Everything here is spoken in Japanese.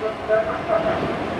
分かったかしら?